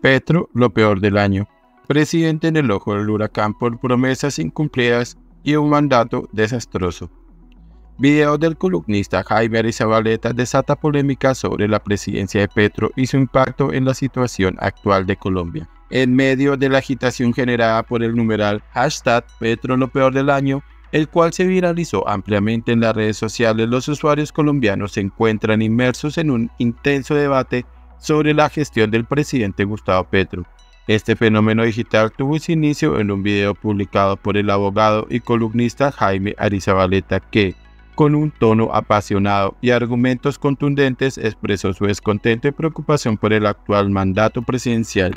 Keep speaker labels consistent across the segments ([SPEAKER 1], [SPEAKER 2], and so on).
[SPEAKER 1] Petro, lo peor del año. Presidente en el ojo del huracán por promesas incumplidas y un mandato desastroso. Video del columnista Jaime Arizabaleta desata polémica sobre la presidencia de Petro y su impacto en la situación actual de Colombia. En medio de la agitación generada por el numeral hashtag Petro del año, el cual se viralizó ampliamente en las redes sociales, los usuarios colombianos se encuentran inmersos en un intenso debate sobre la gestión del presidente Gustavo Petro. Este fenómeno digital tuvo su inicio en un video publicado por el abogado y columnista Jaime Arizabaleta que, con un tono apasionado y argumentos contundentes, expresó su descontento y preocupación por el actual mandato presidencial.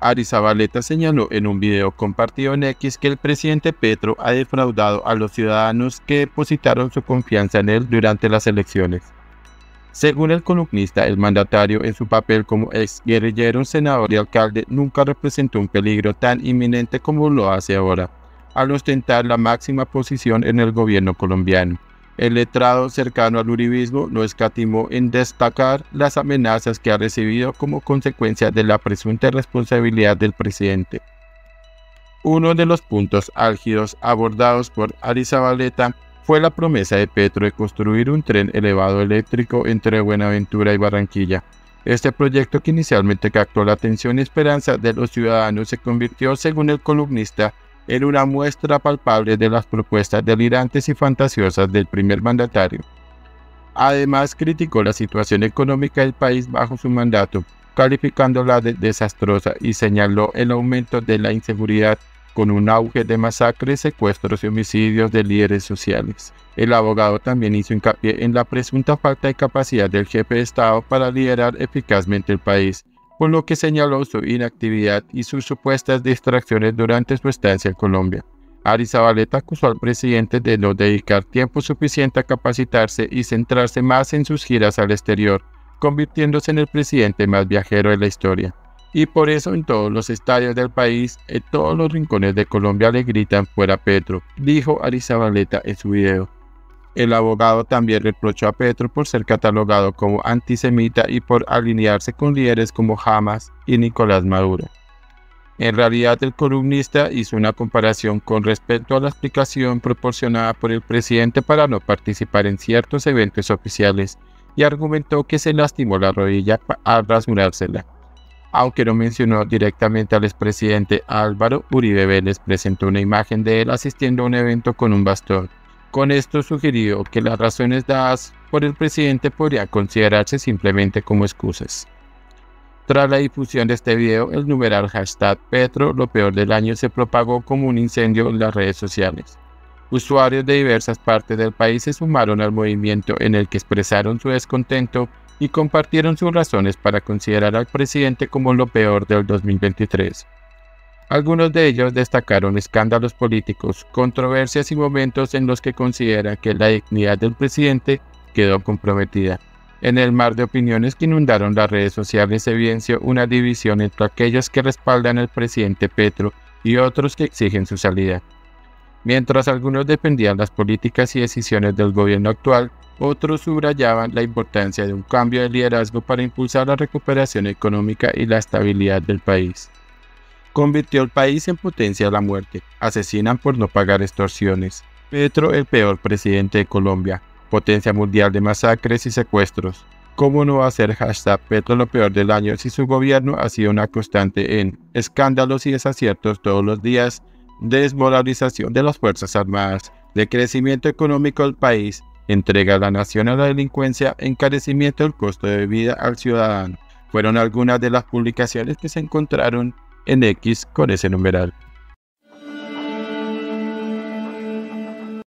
[SPEAKER 1] Arizabaleta señaló en un video compartido en X que el presidente Petro ha defraudado a los ciudadanos que depositaron su confianza en él durante las elecciones. Según el columnista, el mandatario en su papel como ex guerrillero, senador y alcalde nunca representó un peligro tan inminente como lo hace ahora, al ostentar la máxima posición en el gobierno colombiano. El letrado cercano al uribismo no escatimó en destacar las amenazas que ha recibido como consecuencia de la presunta responsabilidad del presidente. Uno de los puntos álgidos abordados por Arizabaleta fue la promesa de Petro de construir un tren elevado eléctrico entre Buenaventura y Barranquilla. Este proyecto que inicialmente captó la atención y esperanza de los ciudadanos se convirtió, según el columnista, en una muestra palpable de las propuestas delirantes y fantasiosas del primer mandatario. Además, criticó la situación económica del país bajo su mandato, calificándola de desastrosa y señaló el aumento de la inseguridad con un auge de masacres, secuestros y homicidios de líderes sociales. El abogado también hizo hincapié en la presunta falta de capacidad del jefe de Estado para liderar eficazmente el país, por lo que señaló su inactividad y sus supuestas distracciones durante su estancia en Colombia. Arizabaleta acusó al presidente de no dedicar tiempo suficiente a capacitarse y centrarse más en sus giras al exterior, convirtiéndose en el presidente más viajero de la historia. Y por eso en todos los estadios del país, en todos los rincones de Colombia le gritan fuera Petro, dijo Arizabaleta en su video. El abogado también reprochó a Petro por ser catalogado como antisemita y por alinearse con líderes como Hamas y Nicolás Maduro. En realidad, el columnista hizo una comparación con respecto a la explicación proporcionada por el presidente para no participar en ciertos eventos oficiales y argumentó que se lastimó la rodilla al rasurársela aunque no mencionó directamente al expresidente Álvaro Uribe Vélez, presentó una imagen de él asistiendo a un evento con un bastón. Con esto sugirió que las razones dadas por el presidente podrían considerarse simplemente como excusas. Tras la difusión de este video, el numeral hashtag Petro, lo peor del año, se propagó como un incendio en las redes sociales. Usuarios de diversas partes del país se sumaron al movimiento en el que expresaron su descontento y compartieron sus razones para considerar al presidente como lo peor del 2023. Algunos de ellos destacaron escándalos políticos, controversias y momentos en los que consideran que la dignidad del presidente quedó comprometida. En el mar de opiniones que inundaron las redes sociales se evidenció una división entre aquellos que respaldan al presidente Petro y otros que exigen su salida. Mientras algunos defendían las políticas y decisiones del gobierno actual, otros subrayaban la importancia de un cambio de liderazgo para impulsar la recuperación económica y la estabilidad del país. Convirtió el país en potencia de la muerte. Asesinan por no pagar extorsiones. Petro, el peor presidente de Colombia. Potencia mundial de masacres y secuestros. ¿Cómo no va a ser hashtag Petro lo peor del año si su gobierno ha sido una constante en escándalos y desaciertos todos los días, desmoralización de las Fuerzas Armadas, de crecimiento económico del país entrega a la nación a la delincuencia, encarecimiento del costo de vida al ciudadano. Fueron algunas de las publicaciones que se encontraron en X con ese numeral.